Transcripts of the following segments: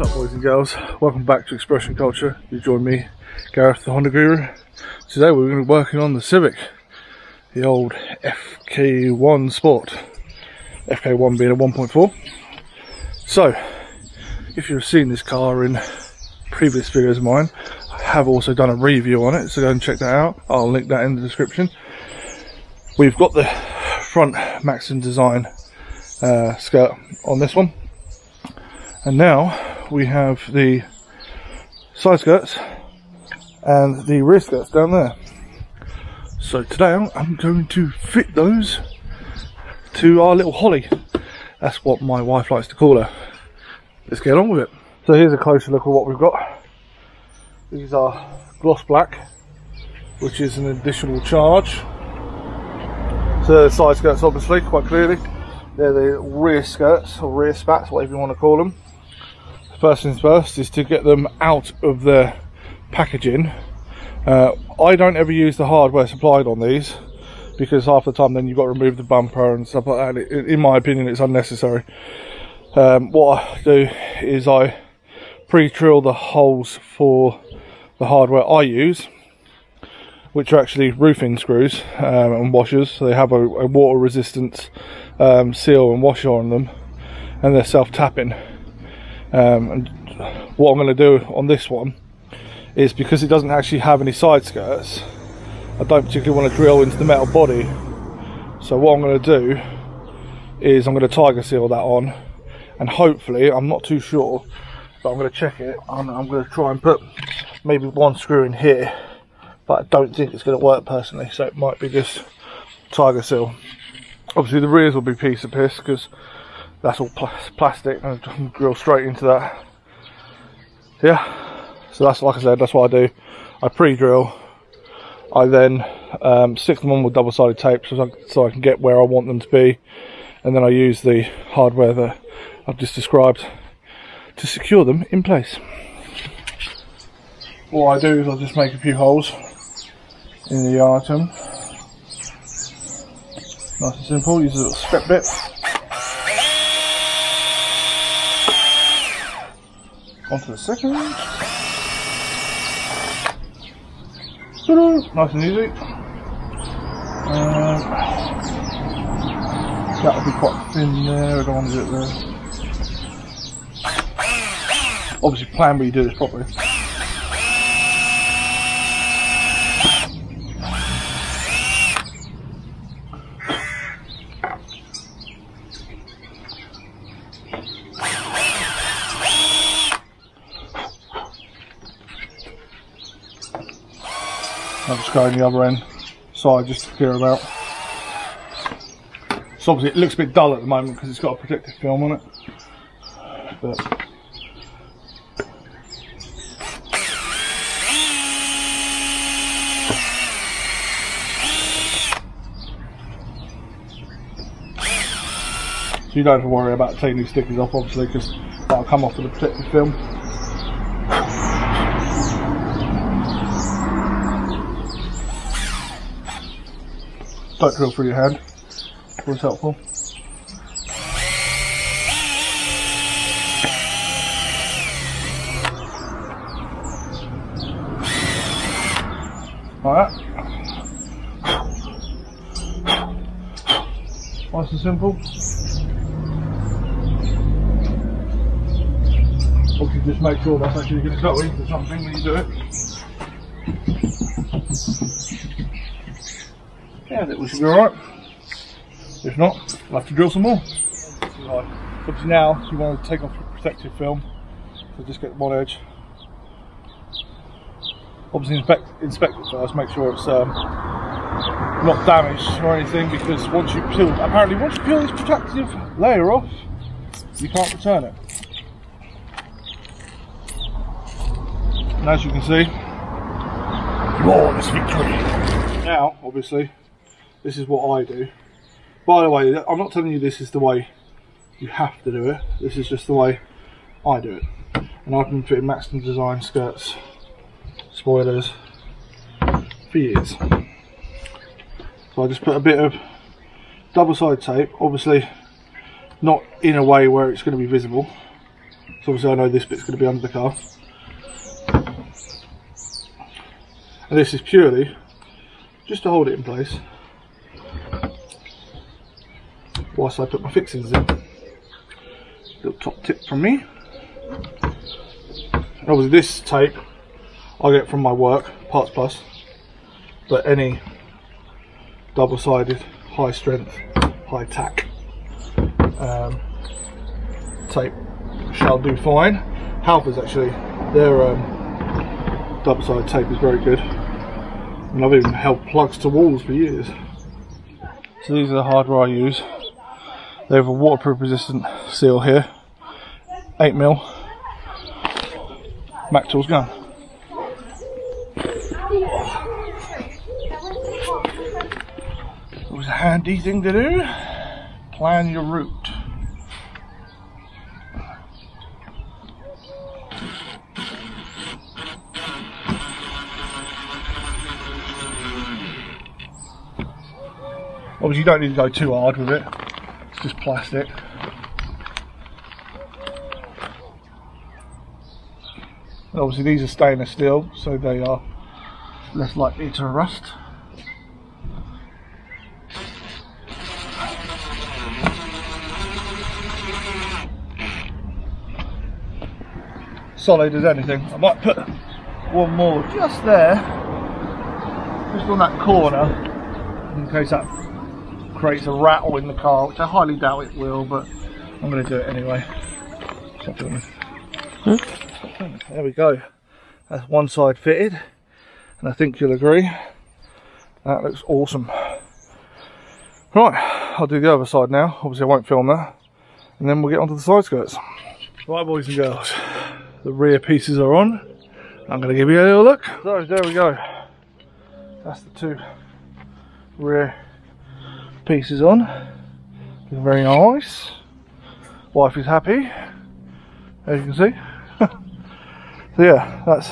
What's up boys and girls? Welcome back to Expression Culture. You join me, Gareth the Honda Guru. Today we're going to be working on the Civic, the old FK1 Sport. FK1 being a 1.4. So, if you've seen this car in previous videos of mine, I have also done a review on it, so go and check that out. I'll link that in the description. We've got the front Maxton design uh, skirt on this one. And now we have the side skirts and the rear skirts down there. So today I'm going to fit those to our little Holly. That's what my wife likes to call her. Let's get on with it. So here's a closer look at what we've got. These are gloss black, which is an additional charge. So the side skirts obviously, quite clearly. They're the rear skirts, or rear spats, whatever you want to call them. First things first is to get them out of the packaging. Uh, I don't ever use the hardware supplied on these because half the time then you've got to remove the bumper and stuff like that. In my opinion, it's unnecessary. Um, what I do is I pre-drill the holes for the hardware I use, which are actually roofing screws um, and washers. So they have a, a water resistance um, seal and washer on them, and they're self-tapping. Um, and what I'm going to do on this one is because it doesn't actually have any side skirts, I don't particularly want to drill into the metal body. So what I'm going to do is I'm going to tiger seal that on, and hopefully, I'm not too sure, but I'm going to check it. and I'm going to try and put maybe one screw in here, but I don't think it's going to work personally. So it might be just tiger seal. Obviously, the rears will be piece of piss because that's all pl plastic and drill straight into that. Yeah. So that's like I said that's what I do. I pre-drill. I then um, stick them on with double-sided tape so I, so I can get where I want them to be. And then I use the hardware that I've just described to secure them in place. What I do is I just make a few holes in the item. Nice and simple. Use a little step bit onto the second. Nice and easy. Um, that'll be quite thin there, I don't want to do it there. Obviously plan where you do this properly. I'll just go in the other end side just to clear about. So obviously it looks a bit dull at the moment because it's got a protective film on it. But So you don't have to worry about taking these stickers off obviously because that'll come off with the protective film. Don't drill through your hand. Always helpful. Like that. Nice and simple. Obviously just make sure that's actually going to cut into something when you do it. Yeah, that we should be alright. If not, we'll have to drill some more. Right. Obviously now you want to take off the protective film, so just get one edge. Obviously inspect, inspect it first, make sure it's um, not damaged or anything because once you peel, apparently once you peel this protective layer off, you can't return it. And as you can see, flawless victory. Now, obviously, this is what I do. By the way, I'm not telling you this is the way you have to do it. This is just the way I do it. And I've been fitting Maxton design skirts, spoilers, for years. So I just put a bit of double side tape, obviously not in a way where it's going to be visible. So obviously I know this bit's going to be under the car. And this is purely just to hold it in place whilst I put my fixings in. Little top tip from me. Obviously this tape I get from my work, Parts Plus, but any double-sided, high strength, high tack um, tape shall do fine. Halfords actually, their um, double-sided tape is very good. And I've even held plugs to walls for years. So these are the hardware I use. They have a waterproof resistant seal here, 8mm, Mac Tools gun. It was a handy thing to do. Plan your route. Obviously you don't need to go too hard with it, just plastic. Obviously these are stainless steel, so they are less likely to rust. Solid as anything. I might put one more just there, just on that corner, in case that creates a rattle in the car, which I highly doubt it will, but I'm going to do it anyway. Hmm? There we go. That's one side fitted, and I think you'll agree that looks awesome. Right, I'll do the other side now. Obviously, I won't film that, and then we'll get onto the side skirts. Right, boys and girls, the rear pieces are on. I'm going to give you a little look. So there we go. That's the two rear pieces on. Looking very nice. Wife is happy, as you can see. so yeah, that's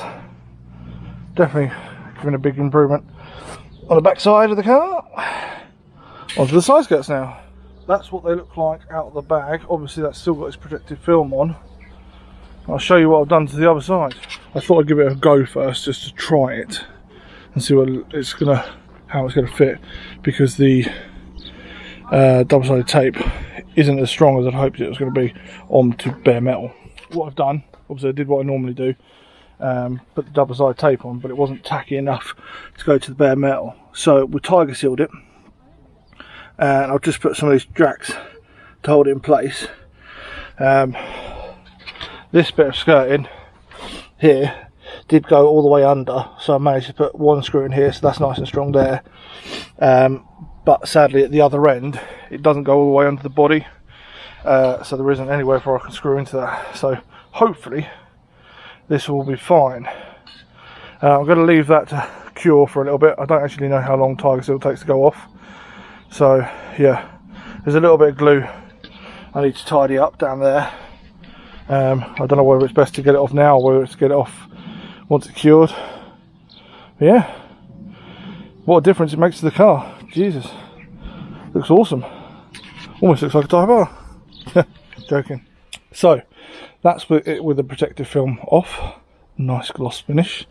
definitely giving a big improvement on the back side of the car. Onto the side skirts now. That's what they look like out of the bag. Obviously that's still got its protective film on. I'll show you what I've done to the other side. I thought I'd give it a go first just to try it and see what it's gonna how it's gonna fit because the uh, double-sided tape isn't as strong as I'd hoped it was going to be onto bare metal. What I've done, obviously I did what I normally do, um, put the double-sided tape on, but it wasn't tacky enough to go to the bare metal. So we tiger sealed it, and I've just put some of these jacks to hold it in place. Um, this bit of skirting here did go all the way under, so I managed to put one screw in here, so that's nice and strong there. Um, but sadly at the other end it doesn't go all the way under the body. Uh, so there isn't anywhere for I can screw into that. So hopefully this will be fine. Uh, I'm going to leave that to cure for a little bit. I don't actually know how long Tiger Seal takes to go off. So yeah there's a little bit of glue I need to tidy up down there. Um, I don't know whether it's best to get it off now or whether it's to get it off once it's cured. But yeah what a difference it makes to the car Jesus. Looks awesome. Almost looks like a Type R. Joking. So, that's with it with the protective film off. Nice gloss finish.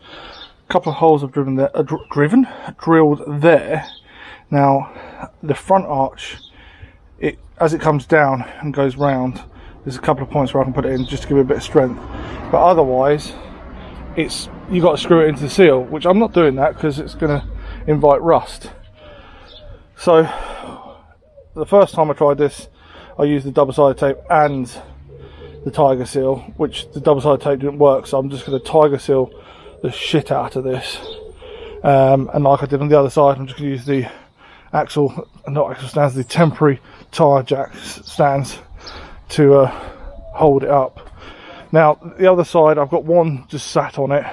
A couple of holes I've driven there, uh, dr driven, drilled there. Now, the front arch, it as it comes down and goes round, there's a couple of points where I can put it in just to give it a bit of strength. But otherwise, it's you got to screw it into the seal, which I'm not doing that because it's going to invite rust. So the first time I tried this, I used the double-sided tape and the tiger seal, which the double-sided tape didn't work. So I'm just going to tiger seal the shit out of this. Um, and like I did on the other side, I'm just going to use the axle, not axle stands, the temporary tyre jack stands to uh, hold it up. Now the other side, I've got one just sat on it.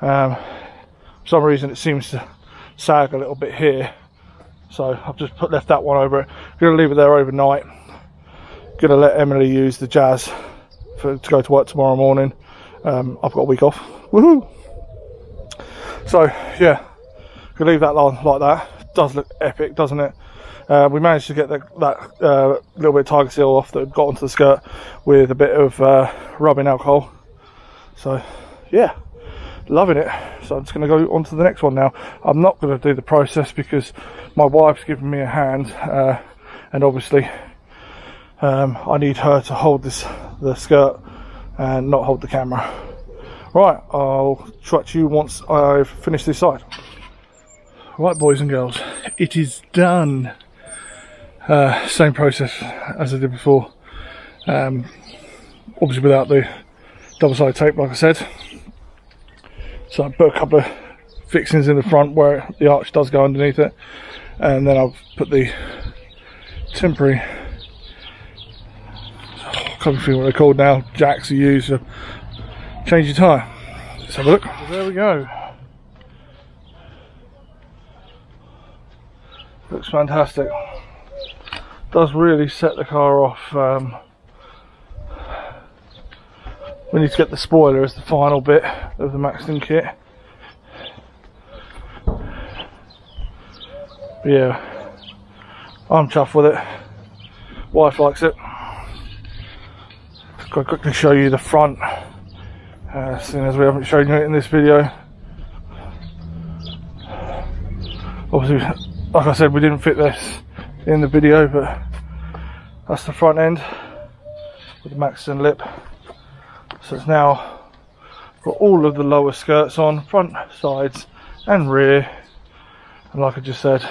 Um, for some reason, it seems to sag a little bit here so I've just put left that one over it. Gonna leave it there overnight. Gonna let Emily use the Jazz for, to go to work tomorrow morning. Um, I've got a week off. Woohoo! So yeah, gonna leave that on like that. Does look epic, doesn't it? Uh, we managed to get the, that uh, little bit of tiger seal off that got onto the skirt with a bit of uh, rubbing alcohol. So, yeah, loving it. So I'm just going to go on to the next one now. I'm not going to do the process because my wife's giving me a hand, uh, and obviously um, I need her to hold this the skirt and not hold the camera. Right, I'll chat you once I've finished this side. Right, boys and girls, it is done. Uh, same process as I did before. Um, obviously without the double-sided tape, like I said. So I put a couple of fixings in the front where the arch does go underneath it, and then I'll put the temporary. I can't think what they're called now. Jacks you use to change your tyre. Let's have a look. There we go. Looks fantastic. Does really set the car off. Um, we need to get the spoiler as the final bit of the Maxton kit. But yeah, I'm chuffed with it. Wife likes it. To quickly show you the front, uh, seeing as we haven't shown you it in this video. Obviously, like I said, we didn't fit this in the video, but that's the front end with the Maxton lip. So it's now got all of the lower skirts on, front, sides, and rear. And like I just said,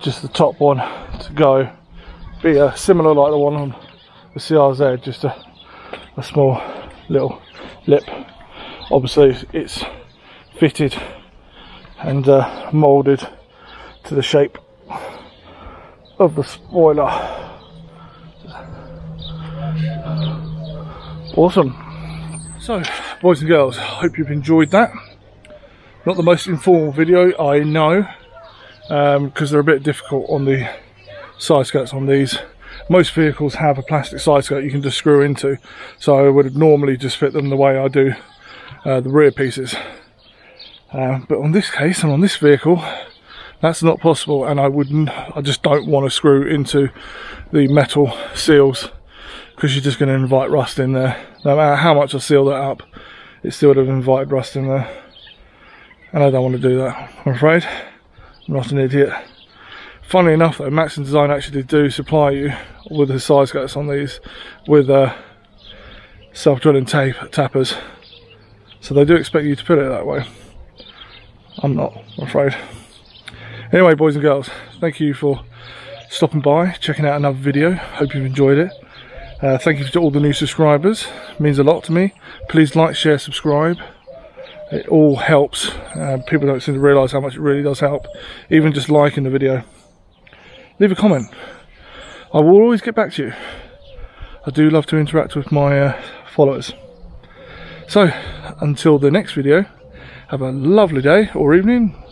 just the top one to go. Be a similar like the one on the CRZ, just a, a small little lip. Obviously, it's fitted and uh, moulded to the shape of the spoiler. Awesome. So, boys and girls, hope you've enjoyed that. Not the most informal video, I know, because um, they're a bit difficult on the side skirts on these. Most vehicles have a plastic side skirt you can just screw into, so I would normally just fit them the way I do uh, the rear pieces. Uh, but on this case and on this vehicle, that's not possible and I wouldn't, I just don't want to screw into the metal seals because you're just going to invite rust in there. No matter how much I seal that up, it still would have invited rust in there. And I don't want to do that, I'm afraid. I'm not an idiot. Funnily enough though, Maxton Design actually do supply you with the size skirts on these with uh, self-drilling tape tappers. So they do expect you to put it that way. I'm not, I'm afraid. Anyway, boys and girls, thank you for stopping by, checking out another video. Hope you've enjoyed it. Uh, thank you to all the new subscribers. It means a lot to me. Please like, share, subscribe. It all helps. Uh, people don't seem to realise how much it really does help. Even just liking the video. Leave a comment. I will always get back to you. I do love to interact with my uh, followers. So, until the next video, have a lovely day or evening,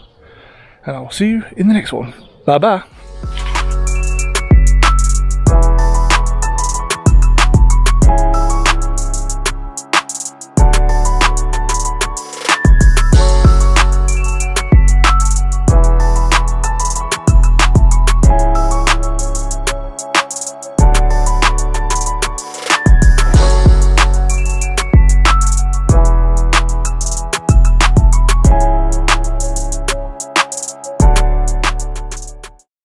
and I'll see you in the next one. Bye bye.